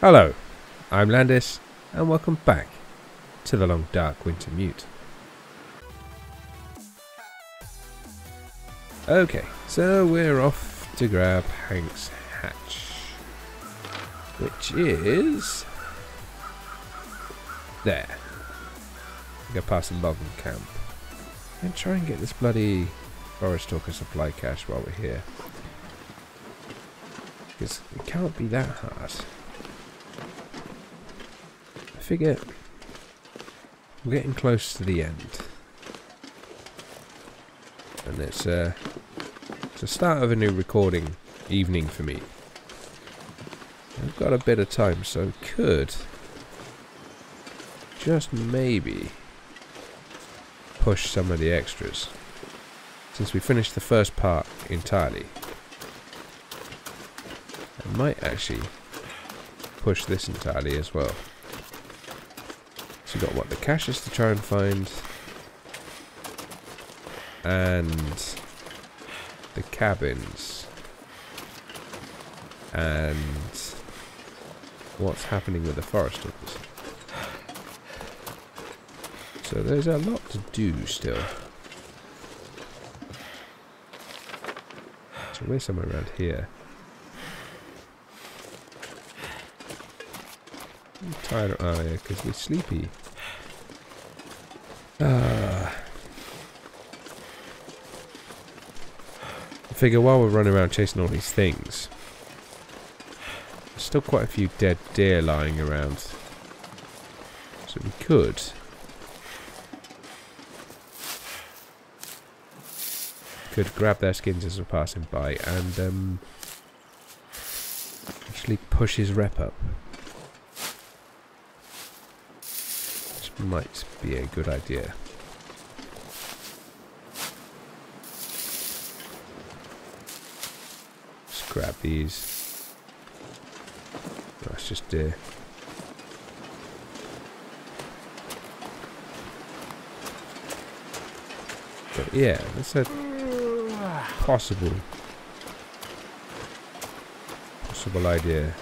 Hello, I'm Landis, and welcome back to the Long Dark Wintermute. Okay, so we're off to grab Hank's hatch, which is there. Go past the logging camp and try and get this bloody Forest Talker supply cache while we're here. Because it can't be that hard. Figure we're getting close to the end. And it's, uh, it's start of a new recording evening for me. I've got a bit of time, so could just maybe push some of the extras. Since we finished the first part entirely, I might actually push this entirely as well. So we've got what the caches to try and find, and the cabins, and what's happening with the forest workers. So there's a lot to do still. So we're somewhere around here. Tired. Oh yeah, because we're sleepy. Ah. I figure while we're running around chasing all these things, there's still quite a few dead deer lying around. So we could could grab their skins as we're passing by and um, actually push his rep up. Might be a good idea. Just grab these. That's just deer. But yeah, that's a possible possible idea.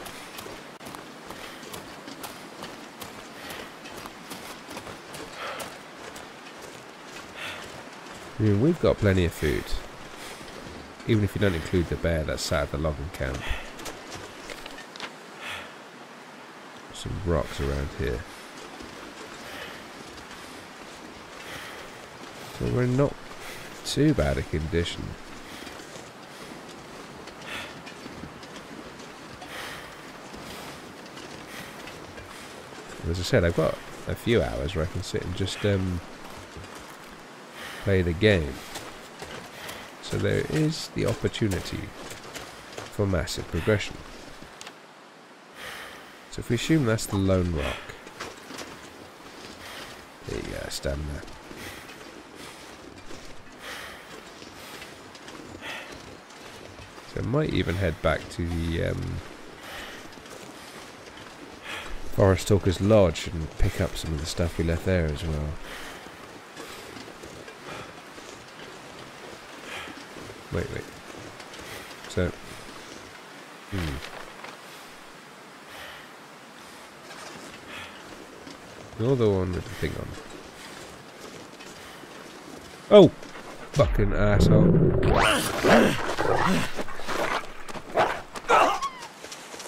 I mean, we've got plenty of food. Even if you don't include the bear that's sat at the logging camp. Some rocks around here. So we're not too bad a condition. As I said, I've got a few hours where I can sit and just um, play the game. So there is the opportunity for massive progression. So if we assume that's the lone rock, there you go, stamina. So I might even head back to the um, Forest Talker's Lodge and pick up some of the stuff we left there as well. Wait, wait. So, hmm. You're the one with the thing on. Oh! Fucking asshole.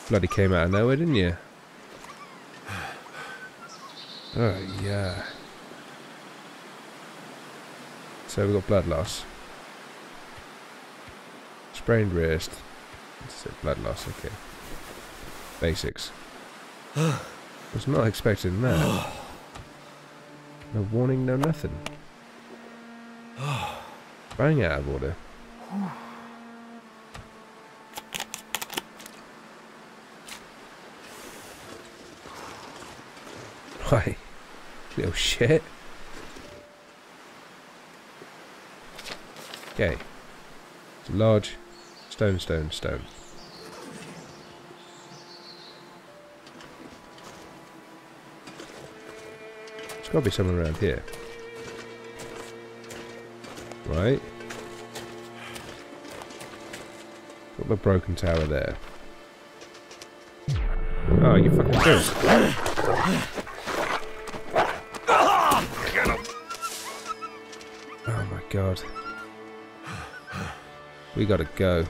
Bloody came out of nowhere, didn't you? Oh, yeah. So we've got blood loss. Sprained wrist. blood loss, okay. Basics. Was not expecting that. No warning, no nothing. Bang out of order. Why? Little shit. Okay. It's large stone, stone, stone. There's got to be somewhere around here. Right. Got the broken tower there. Oh, you fucking serious? Oh my god. We gotta go.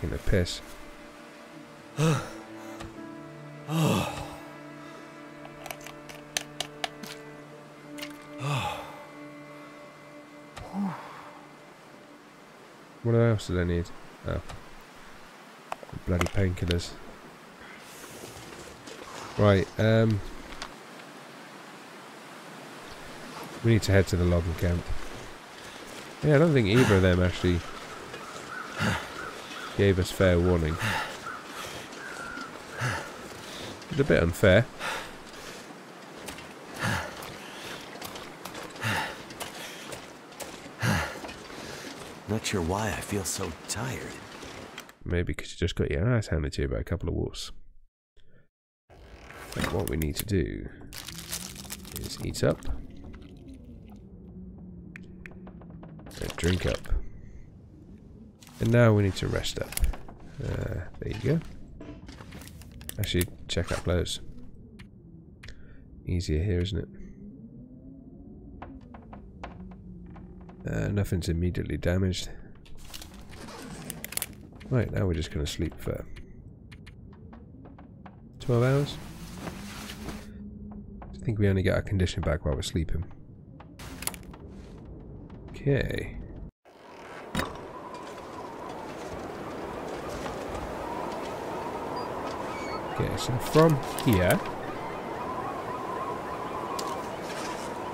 Taking a piss. What else did I need? Oh. Bloody painkillers. Right, um... We need to head to the logging camp. Yeah, I don't think either of them actually gave us fair warning. It's a bit unfair. Not sure why I feel so tired. Maybe because you just got your ass handed to you by a couple of wolves. But what we need to do is eat up. And drink up. And now we need to rest up. Uh, there you go. Actually, check clothes. Easier here, isn't it? Uh, nothing's immediately damaged. Right, now we're just going to sleep for 12 hours. I think we only get our condition back while we're sleeping. Okay. Okay, so from here...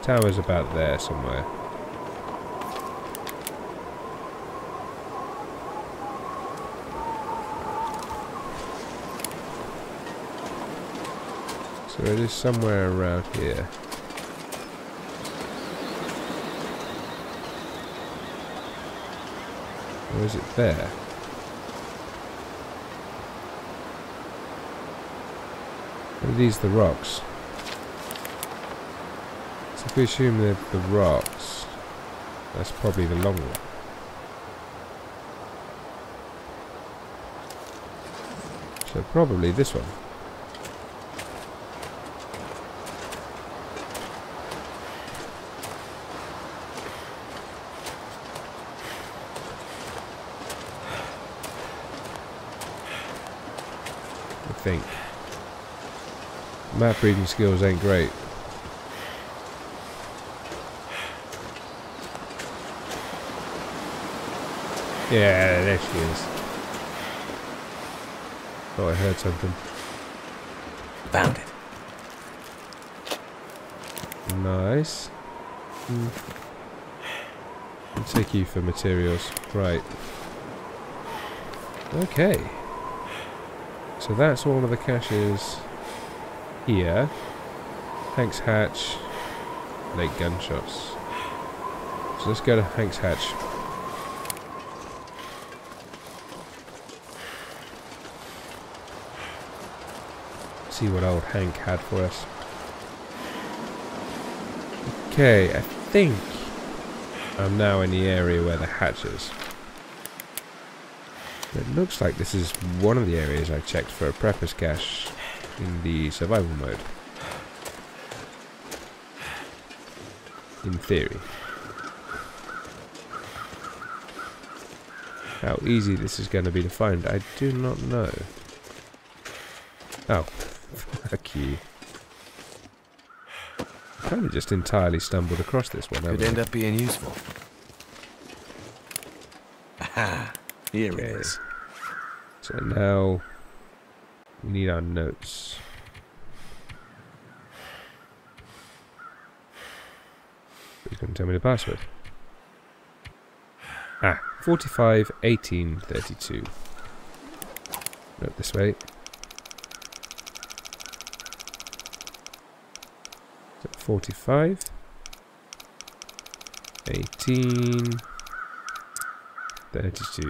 Tower's about there somewhere. So it is somewhere around here. Or is it there? These the rocks? So if we assume they're the rocks, that's probably the long one. So probably this one. I think. Map reading skills ain't great. Yeah, there she is. Oh, I heard something. Found it. Nice. Hmm. I'll take you for materials. Right. Okay. So that's all of the caches here. Hank's Hatch, Late Gunshots. So let's go to Hank's Hatch. See what old Hank had for us. Okay, I think I'm now in the area where the hatch is. It looks like this is one of the areas I checked for a prepper's cache in the survival mode. In theory. How easy this is going to be to find, I do not know. Oh, fuck you. Probably just entirely stumbled across this one. Could end I? up being useful. Aha! Here Okay. it is. So now we need our notes. Who's going to tell me the password? Ah, 45 18 32. Note this way. So 45 18 32.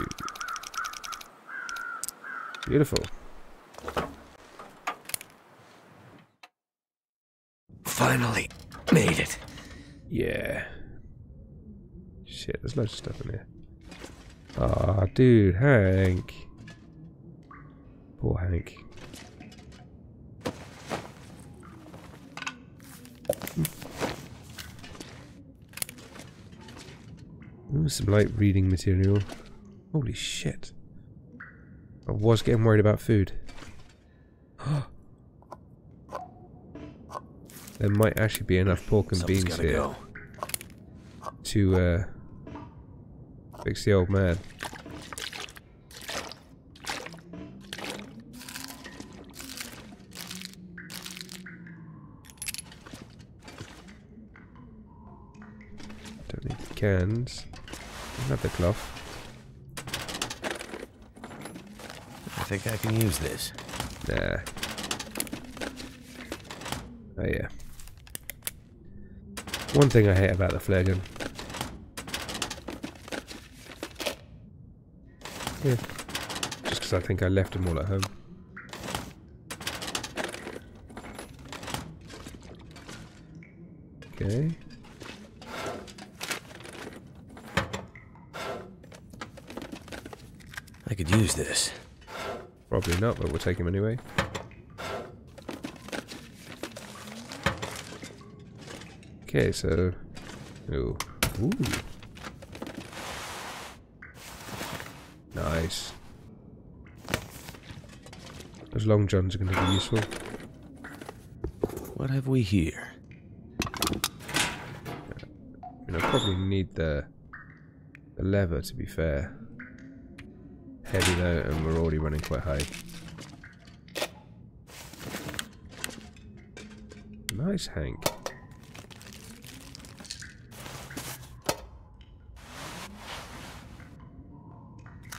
Beautiful. Finally made it. Yeah. Shit, there's loads of stuff in here. Aw, oh, dude, Hank. Poor Hank. Ooh, some light reading material. Holy shit. I was getting worried about food. there might actually be enough pork and Something's beans here go. to uh, fix the old man. Don't need the cans. Don't cloth. I think I can use this. Nah. Oh yeah. One thing I hate about the flare gun. Yeah. Just because I think I left them all at home. Okay. I could use this. Probably not, but we'll take him anyway. Okay, so... Ooh. Ooh. Nice. Those long johns are going to be useful. What have we here? I mean, I probably need the, the lever, to be fair. Heavy though, and we're already running quite high. Nice, Hank.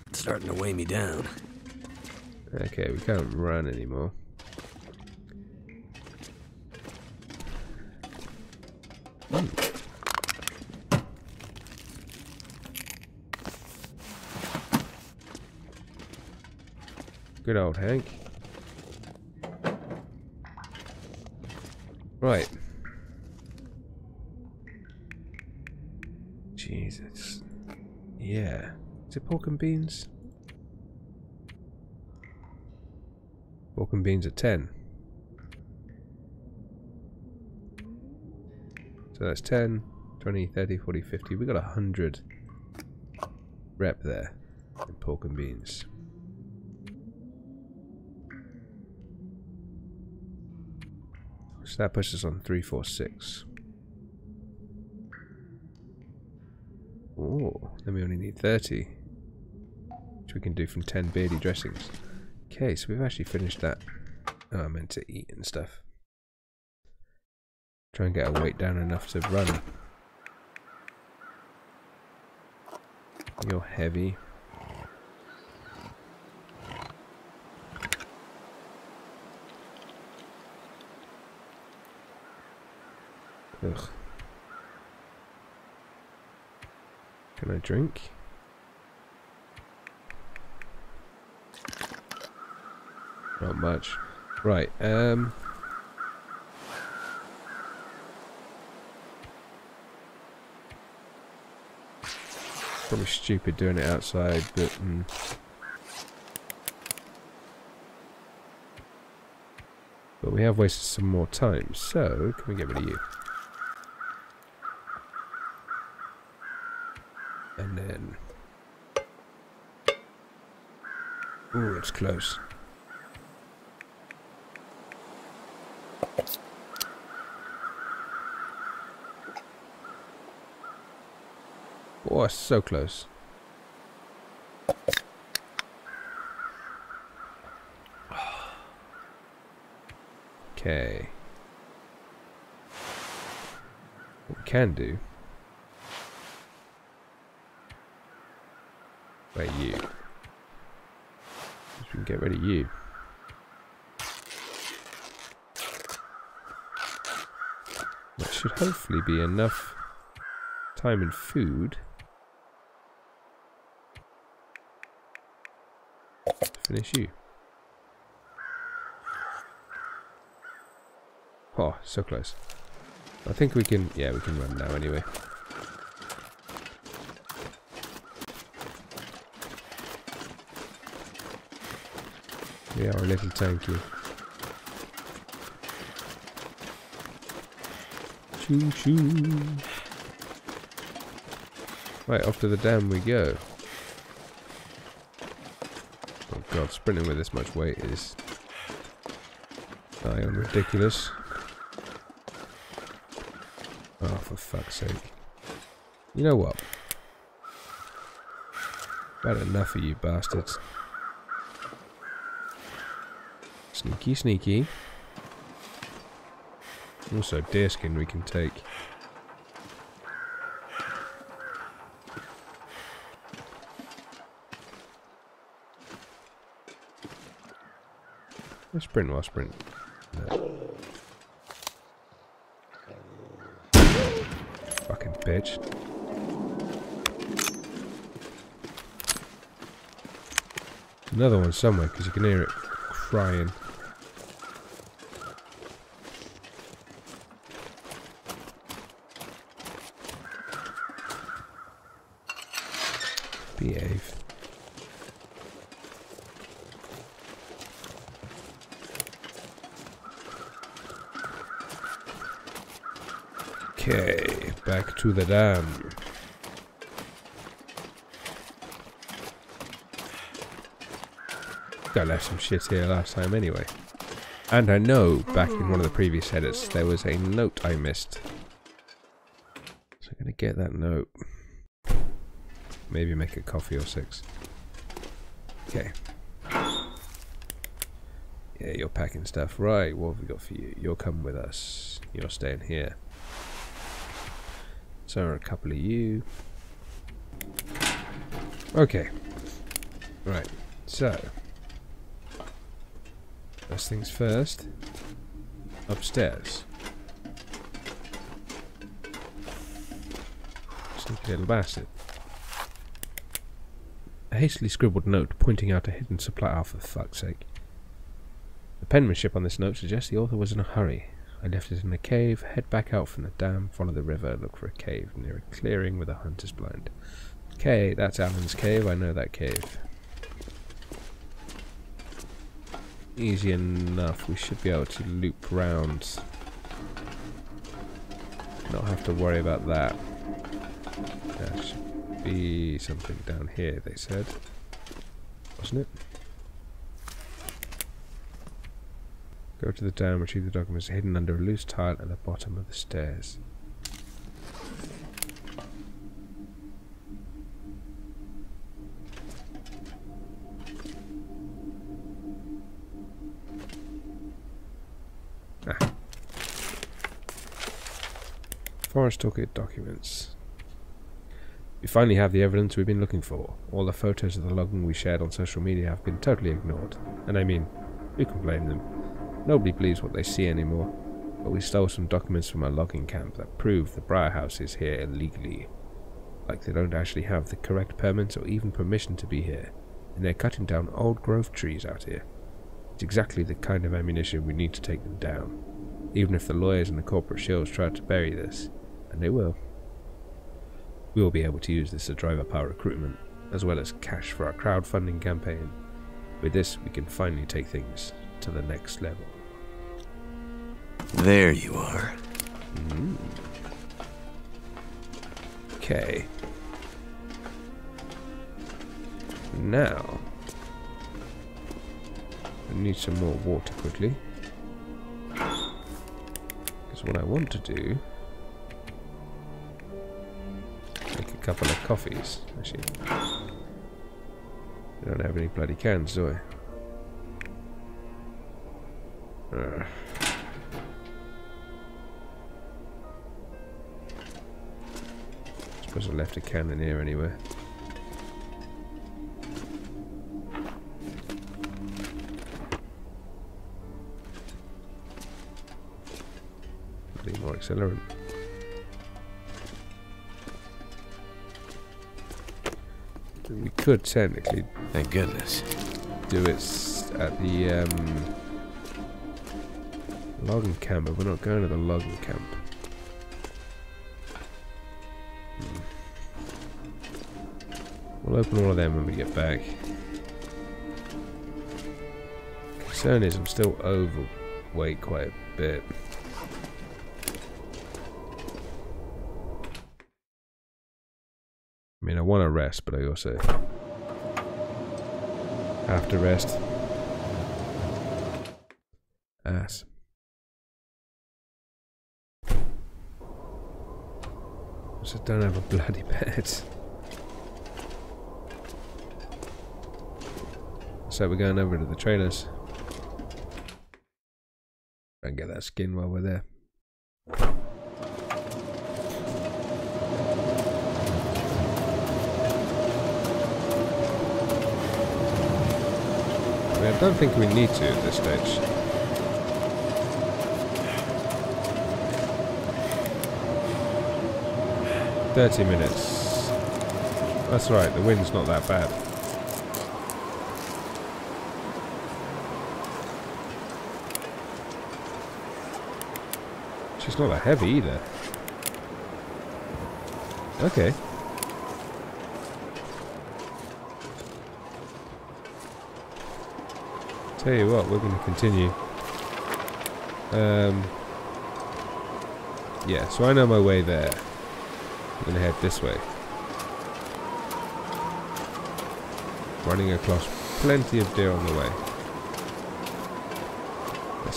It's starting to weigh me down. Okay, we can't run anymore. Hmm. Good old Hank. Right. Jesus. Yeah. Is it pork and beans? Pork and beans at 10. So that's 10, 20, 30, 40, 50. We got a 100 rep there in pork and beans. So that pushes us on 346. Oh, then we only need 30. Which we can do from 10 beardy dressings. Okay, so we've actually finished that. Oh, I meant to eat and stuff. Try and get our weight down enough to run. You're heavy. Ugh. Can I drink? Not much. Right, um... Probably stupid doing it outside, but... Mm. But we have wasted some more time, so can we get rid of you? And then... Ooh, it's close. Oh, so close. Okay. What we can do... Wait, you. We can get rid of you. That should hopefully be enough time and food Finish you. Oh, so close. I think we can, yeah, we can run now anyway. We are a little tanky. Choo choo. Right, off to the dam we go. God, sprinting with this much weight is nigh on ridiculous. Oh, for fuck's sake. You know what? About enough of you bastards. Sneaky, sneaky. Also, deerskin we can take. Let's sprint while sprint. No. Fucking bitch. Another one somewhere because you can hear it crying. Behave. Okay, back to the dam. I left some shit here last time anyway. And I know back in one of the previous edits there was a note I missed. So I'm going to get that note. Maybe make a coffee or six. Okay. Yeah, you're packing stuff. Right, what have we got for you? You're coming with us. You're staying here. So are a couple of you. Okay. Right, so. First things first. Upstairs. Sneaky little bastard. A hastily scribbled note pointing out a hidden supply. Oh, for fuck's sake. The penmanship on this note suggests the author was in a hurry. I left it in a cave, head back out from the dam, follow the river, look for a cave near a clearing with a hunter's blind. Okay, that's Alan's cave. I know that cave. Easy enough. We should be able to loop round. Not have to worry about that. There should be something down here, they said. Wasn't it? Go to the dam, retrieve the documents hidden under a loose tile at the bottom of the stairs. Ah. Forest Toolkit documents. We finally have the evidence we've been looking for. All the photos of the logging we shared on social media have been totally ignored. And I mean, who can blame them? Nobody believes what they see anymore. But we stole some documents from a logging camp that prove the Briar House is here illegally. Like they don't actually have the correct permits or even permission to be here. And they're cutting down old growth trees out here. It's exactly the kind of ammunition we need to take them down. Even if the lawyers and the corporate shills try to bury this. And they will. We will be able to use this to drive up our recruitment, as well as cash for our crowdfunding campaign. With this, we can finally take things to the next level. There you are. Okay. Now, I need some more water quickly. Because what I want to do, make a couple of coffees. Actually, I don't have any bloody cans, do I? Ugh. Suppose I left a can in here anyway. Need more accelerant. We could technically Thank goodness. do it at the um, Logging camp, but we're not going to the logging camp. Open all of them when we get back. Concern is I'm still overweight quite a bit. I mean, I want to rest, but I also have to rest. Ass. just don't have a bloody bed. So we're going over to the trailers. And get that skin while we're there. I, mean, I don't think we need to at this stage. Thirty minutes. That's right, the wind's not that bad. Not that heavy either. Okay. Tell you what, we're going to continue. Um, yeah, so I know my way there. I'm going to head this way. Running across plenty of deer on the way.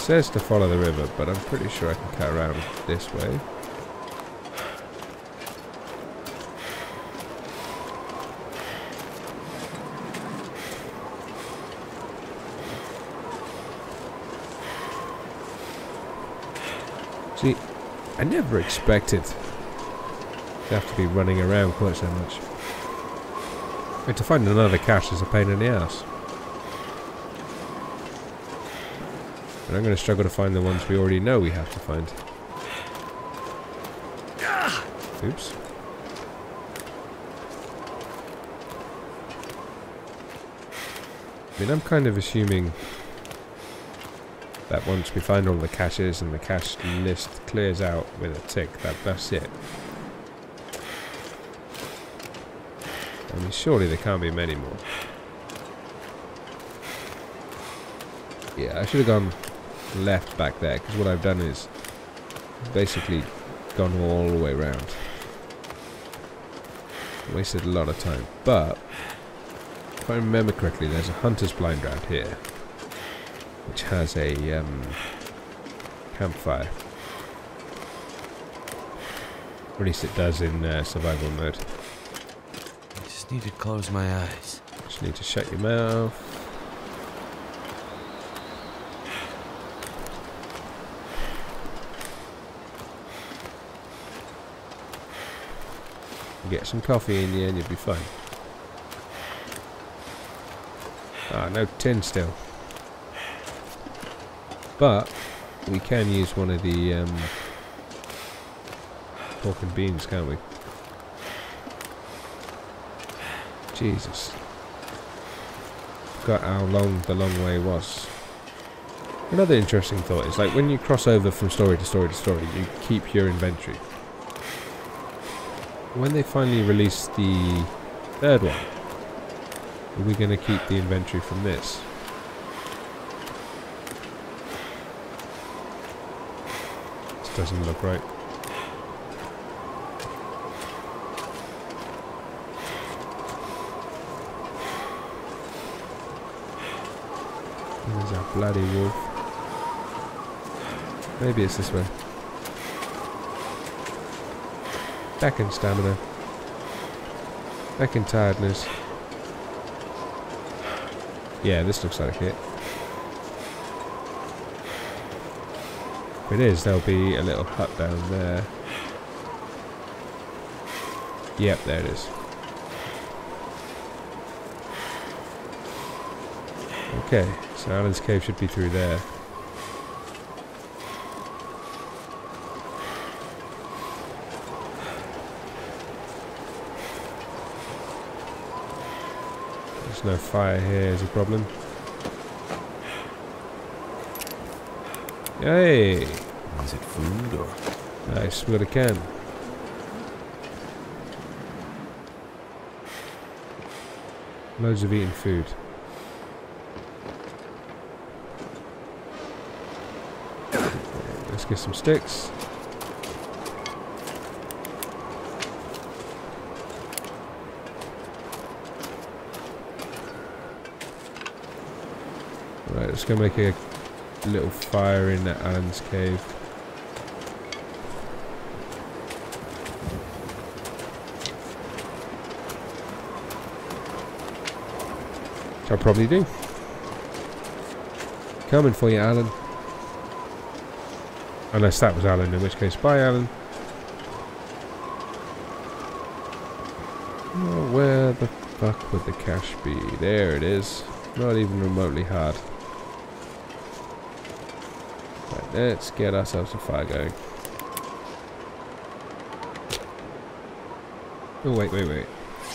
Says to follow the river, but I'm pretty sure I can cut around this way. See, I never expected to have to be running around quite so much. And to find another cache is a pain in the ass. And I'm going to struggle to find the ones we already know we have to find. Oops. I mean, I'm kind of assuming that once we find all the caches and the cache list clears out with a tick, that that's it. I mean, surely there can't be many more. Yeah, I should have gone left back there, because what I've done is basically gone all the way around. Wasted a lot of time. But, if I remember correctly, there's a hunter's blind around here which has a um, campfire. At least it does in uh, survival mode. I just need to close my eyes. Just need to shut your mouth. Get some coffee in you and you'll be fine. Ah, no tin still. But we can use one of the um, pork and beans, can't we? Jesus. Forgot how long the long way was. Another interesting thought is like when you cross over from story to story to story, you keep your inventory. When they finally release the third one, are we going to keep the inventory from this? This doesn't look right. There's a bloody wolf. Maybe it's this way. Back in stamina. Back in tiredness. Yeah, this looks like it. If it is, there'll be a little hut down there. Yep, there it is. Okay, so Alan's cave should be through there. There's no fire here is a problem. Hey! Is it food or Nice, we got a can. Loads of eating food. Let's get some sticks. Right, let's go make a little fire in Alan's cave. Which I'll probably do. Coming for you, Alan. Unless that was Alan, in which case, bye, Alan. Oh, where the fuck would the cache be? There it is. Not even remotely hard. Right, let's get ourselves a fire going. Oh, wait, wait, wait.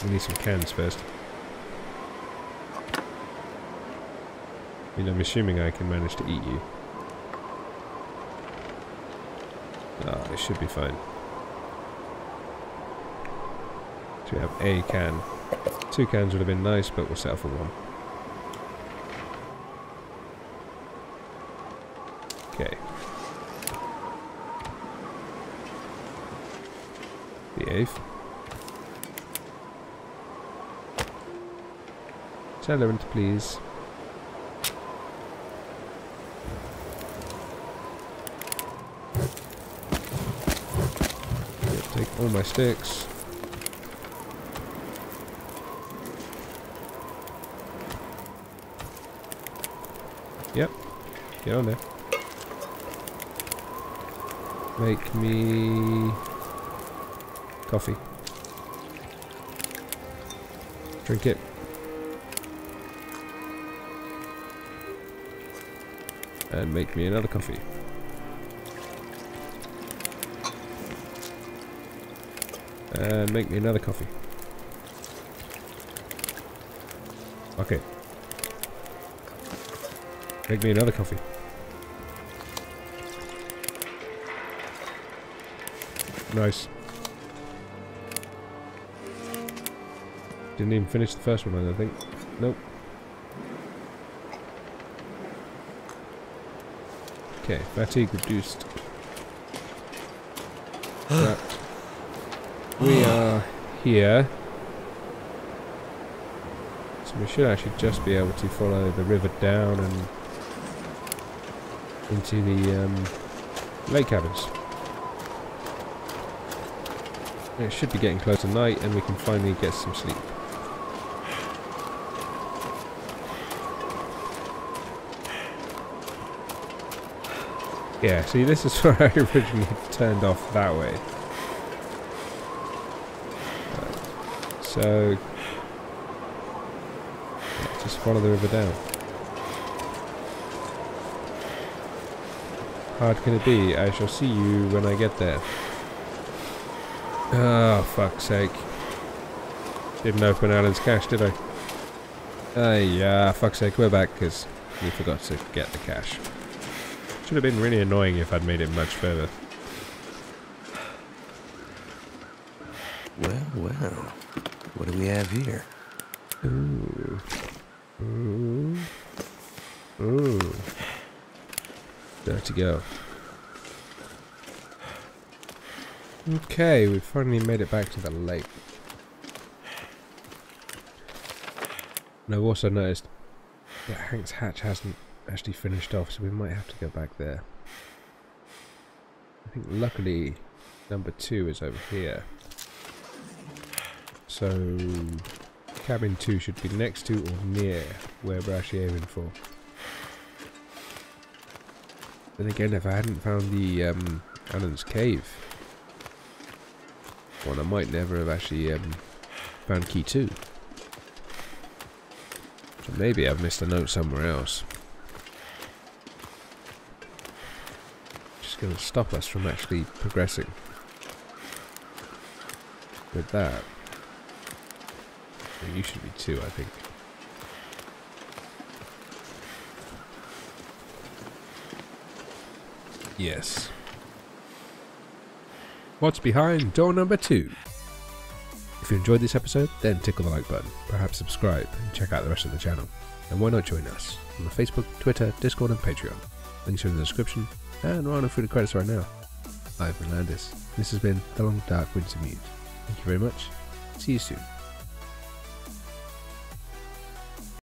We need some cans first. I mean, I'm assuming I can manage to eat you. Ah, it should be fine. So we have a can. Two cans would have been nice, but we'll settle for one. Okay. Tolerant, please. Take all my sticks. Yep. Get on there. Make me coffee. Drink it. And make me another coffee. And make me another coffee. Okay. Make me another coffee. Nice. Didn't even finish the first one, I don't think. Nope. Okay, fatigue reduced. Right. We are here. So we should actually just be able to follow the river down and into the um, lake cabins. It should be getting close to night and we can finally get some sleep. Yeah, see this is where I originally turned off that way. Right. So, yeah, just follow the river down. Hard can it be? I shall see you when I get there. Oh, fuck's sake. Didn't open Alan's cache, did I? Ah, uh, yeah, fuck's sake, we're back because we forgot to get the cache. Should have been really annoying if I'd made it much further. Well, well. What do we have here? Ooh. Ooh. Ooh. Dirty go. Okay, we finally made it back to the lake. And I've also noticed that Hank's hatch hasn't actually finished off, so we might have to go back there. I think luckily number two is over here. So cabin two should be next to or near where we're actually aiming for. Then again, if I hadn't found the um, Alan's cave, well, I might never have actually um, found key two. So maybe I've missed a note somewhere else. Going to stop us from actually progressing with that. You should be too, I think. Yes. What's behind door number two? If you enjoyed this episode, then tickle the like button, perhaps subscribe, and check out the rest of the channel. And why not join us on the Facebook, Twitter, Discord, and Patreon? Links are in the description, and we're on through the credits right now. I've been Landis. This has been The Long Dark Wintermute. Thank you very much. See you soon.